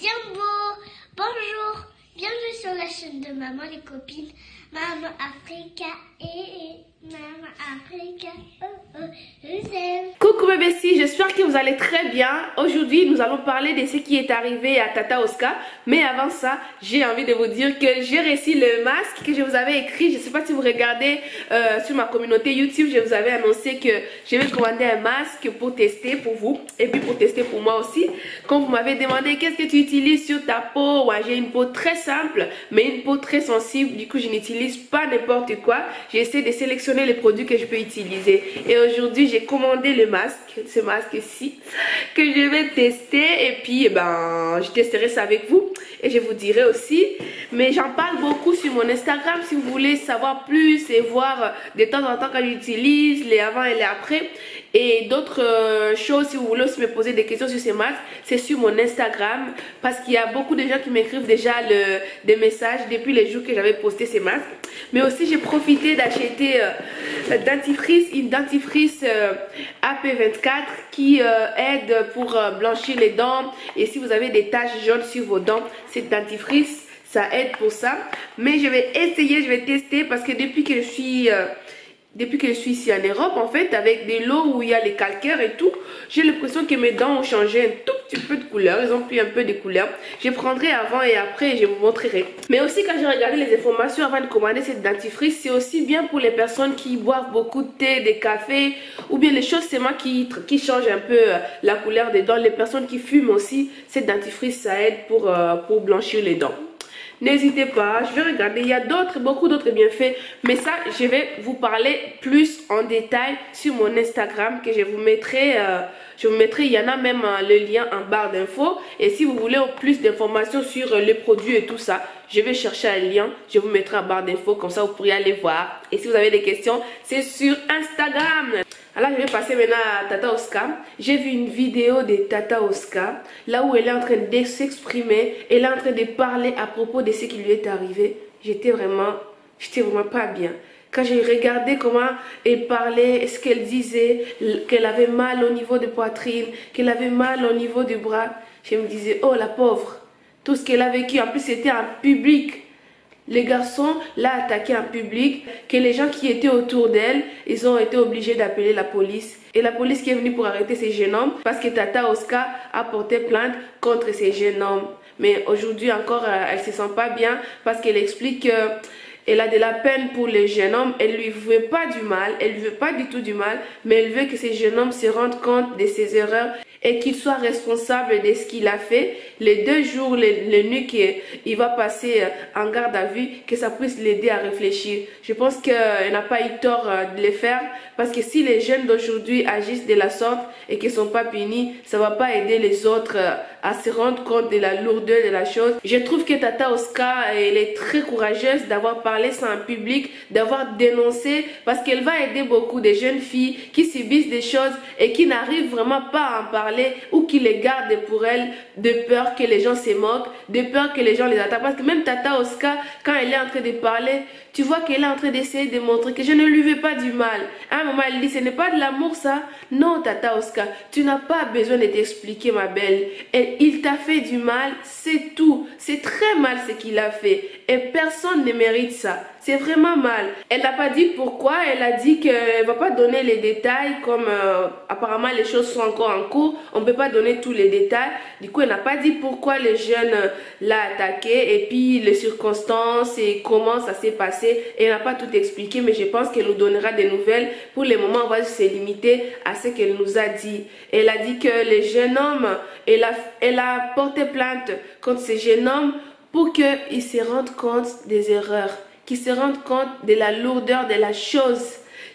Diambo Bonjour. Bienvenue sur la chaîne de Maman les copines Maman Africa et Maman Africa oh oh je Coucou mes besties, j'espère que vous allez très bien. Aujourd'hui, nous allons parler de ce qui est arrivé à Tata Oscar. Mais avant ça, j'ai envie de vous dire que j'ai réussi le masque que je vous avais écrit. Je ne sais pas si vous regardez euh, sur ma communauté YouTube, je vous avais annoncé que je vais commander un masque pour tester pour vous et puis pour tester pour moi aussi. Quand vous m'avez demandé qu'est-ce que tu utilises sur ta peau, ouais, j'ai une peau très simple, mais une peau très sensible. Du coup, je n'utilise pas n'importe quoi. J'essaie de sélectionner les produits que je peux utiliser. Et aujourd'hui, j'ai commandé le masque, ce masque-ci, que je vais tester. Et puis, eh ben, je testerai ça avec vous. Et je vous dirai aussi. Mais j'en parle beaucoup sur mon Instagram si vous voulez savoir plus et voir de temps en temps quand j'utilise, les avant et les après. Et d'autres euh, choses, si vous voulez aussi me poser des questions sur ces masques, c'est sur mon Instagram. Parce qu'il y a beaucoup de gens qui m'écrivent déjà le, des messages depuis les jours que j'avais posté ces masques. Mais aussi, j'ai profité d'acheter euh, dentifrice, une dentifrice euh, AP24 qui euh, aide pour euh, blanchir les dents. Et si vous avez des taches jaunes sur vos dents, cette dentifrice, ça aide pour ça. Mais je vais essayer, je vais tester parce que depuis que je suis... depuis que je suis ici en Europe, en fait, avec des lots où il y a les calcaires et tout, j'ai l'impression que mes dents ont changé un tout petit peu de couleur. Ils ont pris un peu de couleur. Je prendrai avant et après et je vous montrerai. Mais aussi, quand j'ai regardé les informations avant de commander cette dentifrice, c'est aussi bien pour les personnes qui boivent beaucoup de thé, des cafés, ou bien les choses, moi qui, qui change un peu euh, la couleur des dents. Les personnes qui fument aussi, cette dentifrice, ça aide pour, euh, pour blanchir les dents. N'hésitez pas, je vais regarder. Il y a d'autres, beaucoup d'autres bienfaits. Mais ça, je vais vous parler plus en détail sur mon Instagram que je vous mettrai. euh, je vous mettrai, il y en a même euh, le lien en barre d'infos. Et si vous voulez plus d'informations sur euh, les produits et tout ça, je vais chercher un lien. Je vous mettrai en barre d'infos. Comme ça, vous pourrez aller voir. Et si vous avez des questions, c'est sur Instagram. Alors, je vais passer maintenant à Tata Oscar. J'ai vu une vidéo de Tata Oscar, là où elle est en train de s'exprimer, elle est en train de parler à propos de ce qui lui est arrivé. J'étais vraiment, j'étais vraiment pas bien. Quand j'ai regardé comment elle parlait, ce qu'elle disait, qu'elle avait mal au niveau de poitrine, qu'elle avait mal au niveau du bras, je me disais, oh la pauvre, tout ce qu'elle a vécu, en plus c'était en public. Les garçons l'a attaqué en public, que les gens qui étaient autour d'elle, ils ont été obligés d'appeler la police. Et la police qui est venue pour arrêter ces jeunes hommes, parce que Tata Oscar a porté plainte contre ces jeunes hommes. Mais aujourd'hui encore, euh, elle se sent pas bien parce qu'elle explique que elle a de la peine pour les jeunes hommes. Elle lui veut pas du mal, elle lui veut pas du tout du mal, mais elle veut que ces jeunes hommes se rendent compte de ses erreurs et qu'il soit responsable de ce qu'il a fait. Les deux jours, les, les nuits qu'il va passer euh, en garde à vue, que ça puisse l'aider à réfléchir. Je pense qu'elle n'a pas eu tort euh, de le faire parce que si les jeunes d'aujourd'hui agissent de la sorte et qu'ils sont pas punis, ça va pas aider les autres euh, à se rendre compte de la lourdeur de la chose. Je trouve que Tata Oscar, elle est très courageuse d'avoir parlé en public, d'avoir dénoncé parce qu'elle va aider beaucoup de jeunes filles qui subissent des choses et qui n'arrivent vraiment pas à en parler ou qui les gardent pour elles de peur que les gens se moquent, de peur que les gens les attaquent. Parce que même Tata Oscar, quand elle est en train de parler, tu vois qu'elle est en train d'essayer de montrer que je ne lui veux pas du mal. À un moment, elle dit, ce n'est pas de l'amour ça. Non, Tata Oscar, tu n'as pas besoin de t'expliquer, ma belle. Et il t'a fait du mal, c'est tout. C'est très mal ce qu'il a fait. Et personne ne mérite ça. C'est vraiment mal. Elle n'a pas dit pourquoi. Elle a dit qu'elle va pas donner les détails comme euh, apparemment les choses sont encore en cours. On peut pas donner tous les détails. Du coup, elle n'a pas dit pourquoi les jeunes euh, l'a attaqué et puis les circonstances et comment ça s'est passé. Elle n'a pas tout expliqué, mais je pense qu'elle nous donnera des nouvelles. Pour le moment, on va se limiter à ce qu'elle nous a dit. Elle a dit que les jeunes hommes, elle a, elle a porté plainte contre ces jeunes hommes pour qu'ils se rendent compte des erreurs qui se rendent compte de la lourdeur de la chose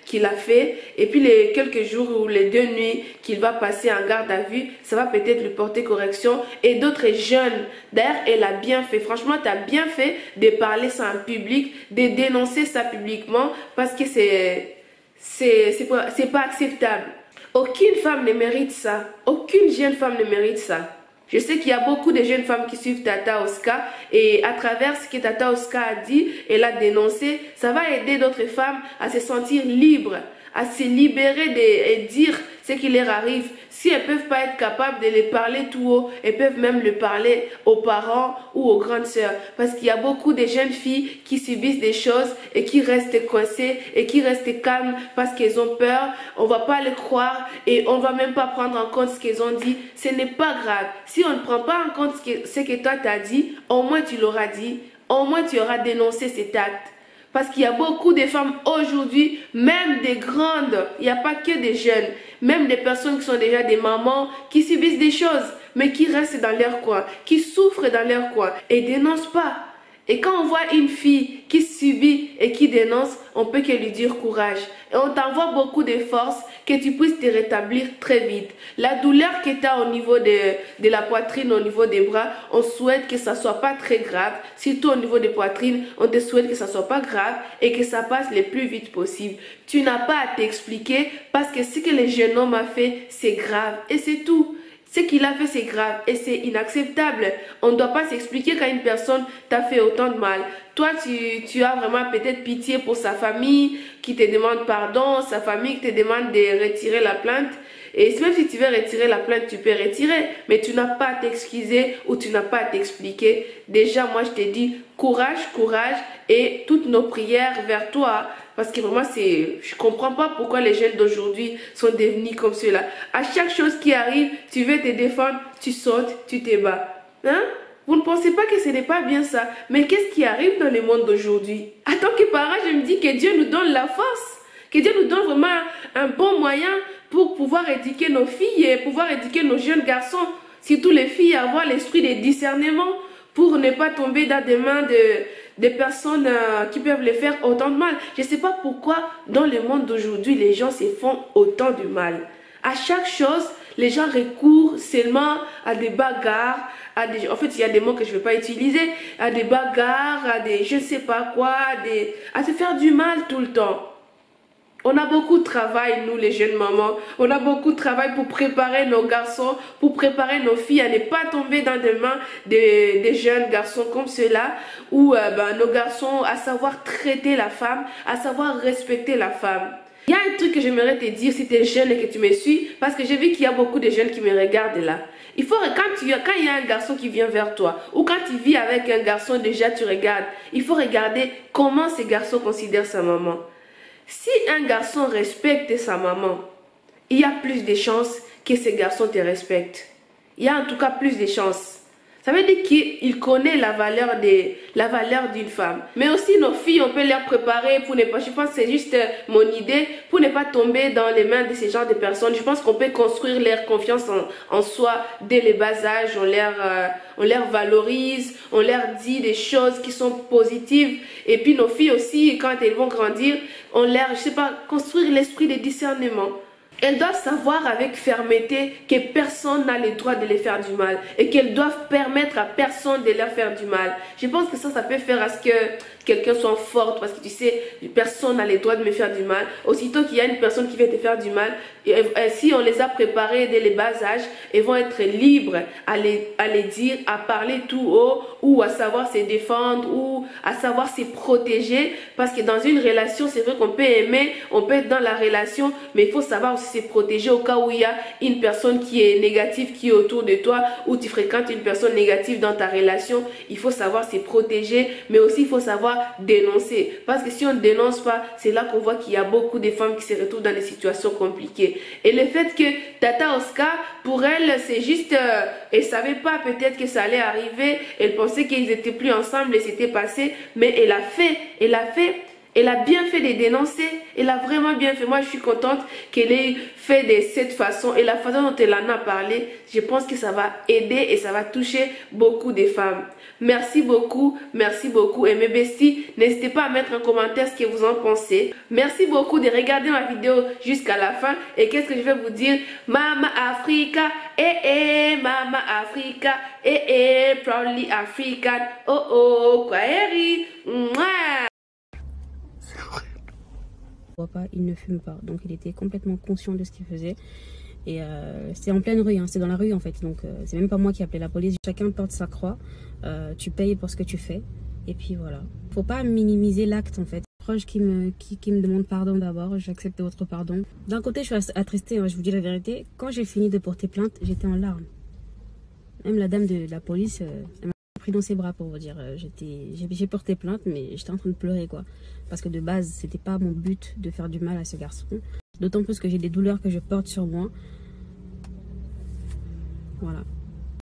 qu'il a fait et puis les quelques jours ou les deux nuits qu'il va passer en garde à vue, ça va peut-être lui porter correction et d'autres jeunes. D'ailleurs, elle a bien fait. Franchement, tu as bien fait de parler ça en public, de dénoncer ça publiquement parce que c'est c'est pas acceptable. Aucune femme ne mérite ça. Aucune jeune femme ne mérite ça. Je sais qu'il y a beaucoup de jeunes femmes qui suivent Tata Oscar et à travers ce que Tata Oscar a dit, elle a dénoncé, ça va aider d'autres femmes à se sentir libres, à se libérer de, et dire ce qui leur arrive. Si elles peuvent pas être capables de les parler tout haut, elles peuvent même le parler aux parents ou aux grandes sœurs. Parce qu'il y a beaucoup de jeunes filles qui subissent des choses et qui restent coincées et qui restent calmes parce qu'elles ont peur. On va pas les croire et on va même pas prendre en compte ce qu'elles ont dit. Ce n'est pas grave. Si on ne prend pas en compte ce que, ce que toi t'as dit, au moins tu l'auras dit. Au moins tu auras dénoncé cet acte. Parce qu'il y a beaucoup de femmes aujourd'hui, même des grandes, il n'y a pas que des jeunes, même des personnes qui sont déjà des mamans, qui subissent des choses, mais qui restent dans leur coin, qui souffrent dans leur coin et dénoncent pas. Et quand on voit une fille qui subit et qui dénonce, on peut que lui dire courage. Et on t'envoie beaucoup de force que tu puisses te rétablir très vite. La douleur que tu au niveau de, de la poitrine, au niveau des bras, on souhaite que ça soit pas très grave. Surtout au niveau des poitrines, on te souhaite que ça soit pas grave et que ça passe le plus vite possible. Tu n'as pas à t'expliquer parce que ce que le jeune homme a fait, c'est grave. Et c'est tout. Ce qu'il a fait, c'est grave et c'est inacceptable. On ne doit pas s'expliquer quand une personne t'a fait autant de mal. Toi, tu, tu as vraiment peut-être pitié pour sa famille qui te demande pardon, sa famille qui te demande de retirer la plainte. Et même si tu veux retirer la plainte, tu peux retirer, mais tu n'as pas à t'excuser ou tu n'as pas à t'expliquer. Déjà, moi, je te dis courage, courage et toutes nos prières vers toi. Parce que vraiment, c'est, je comprends pas pourquoi les jeunes d'aujourd'hui sont devenus comme cela. À chaque chose qui arrive, tu veux te défendre, tu sautes, tu te bats. Hein? Vous ne pensez pas que ce n'est pas bien ça? Mais qu'est-ce qui arrive dans le monde d'aujourd'hui? En tant que parent, je me dis que Dieu nous donne la force. Que Dieu nous donne vraiment un bon moyen pour pouvoir éduquer nos filles et pouvoir éduquer nos jeunes garçons. Surtout les filles, avoir l'esprit de discernement pour ne pas tomber dans des mains de, des personnes euh, qui peuvent les faire autant de mal. Je ne sais pas pourquoi dans le monde d'aujourd'hui, les gens se font autant de mal. À chaque chose, les gens recourent seulement à des bagarres, à des, en fait, il y a des mots que je ne vais pas utiliser, à des bagarres, à des je ne sais pas quoi, à, des, à se faire du mal tout le temps. On a beaucoup de travail, nous les jeunes mamans. On a beaucoup de travail pour préparer nos garçons, pour préparer nos filles à ne pas tomber dans des mains des, jeunes garçons comme ceux-là, ou euh, ben, nos garçons à savoir traiter la femme, à savoir respecter la femme. Il y a un truc que j'aimerais te dire si tu es jeune et que tu me suis, parce que j'ai vu qu'il y a beaucoup de jeunes qui me regardent là. Il faut, quand, quand il y a un garçon qui vient vers toi, ou quand tu vis avec un garçon, déjà tu regardes, il faut regarder comment ce garçon considère sa maman. Si un garçon respecte sa maman, il y a plus de chances que ce garçon te respecte. Il y a en tout cas plus de chances. Ça veut dire qu'il connaît la valeur de la valeur d'une femme. Mais aussi nos filles, on peut les préparer pour ne pas. Je pense c'est juste mon idée pour ne pas tomber dans les mains de ces genres de personnes. Je pense qu'on peut construire leur confiance en, en, soi dès le bas âge. On leur, euh, on leur valorise, on leur dit des choses qui sont positives. Et puis nos filles aussi, quand elles vont grandir, on leur, je sais pas, construire l'esprit de discernement. Elles doivent savoir avec fermeté que personne n'a le droit de les faire du mal et qu'elles doivent permettre à personne de leur faire du mal. Je pense que ça, ça peut faire à ce que quelqu'un soit fort parce que tu sais, personne n'a le droit de me faire du mal. Aussitôt qu'il y a une personne qui vient te faire du mal, et, si on les a préparés dès les bas âges, elles vont être libres à les, à les dire, à parler tout haut ou à savoir se défendre ou à savoir se protéger parce que dans une relation, c'est vrai qu'on peut aimer, on peut être dans la relation, mais il faut savoir aussi se protéger au cas où il y a une personne qui est négative qui est autour de toi ou tu fréquentes une personne négative dans ta relation. Il faut savoir se protéger, mais aussi il faut savoir dénoncer. Parce que si on ne dénonce pas, c'est là qu'on voit qu'il y a beaucoup de femmes qui se retrouvent dans des situations compliquées. Et le fait que Tata Oscar, pour elle, c'est juste, euh, elle savait pas peut-être que ça allait arriver. Elle pensait qu'ils étaient plus ensemble et c'était passé. Mais elle a fait, elle a fait elle a bien fait de dénoncer. Elle a vraiment bien fait. Moi, je suis contente qu'elle ait fait de cette façon. Et la façon dont elle en a parlé, je pense que ça va aider et ça va toucher beaucoup de femmes. Merci beaucoup. Merci beaucoup. Et mes besties, n'hésitez pas à mettre en commentaire ce que vous en pensez. Merci beaucoup de regarder ma vidéo jusqu'à la fin. Et qu'est-ce que je vais vous dire? Mama Africa. Eh eh, Mama Africa. Eh eh, proudly African. Oh oh, Kwaheri. Mouah pas, il ne fume pas. Donc il était complètement conscient de ce qu'il faisait. Et euh, c'est en pleine rue, hein, c'est dans la rue en fait. Donc euh, c'est même pas moi qui ai appelé la police. Chacun porte sa croix. Euh, tu payes pour ce que tu fais. Et puis voilà. Faut pas minimiser l'acte en fait. proches qui me, qui, me demandent pardon d'abord. J'accepte votre pardon. D'un côté, je suis attristée, hein, je vous dis la vérité. Quand j'ai fini de porter plainte, j'étais en larmes. Même la dame de la police, elle dans ses bras pour vous dire. euh, j'étais, j'ai porté plainte, mais j'étais en train de pleurer, quoi. Parce que de base, c'était pas mon but de faire du mal à ce garçon. D'autant plus que j'ai des douleurs que je porte sur moi. Voilà.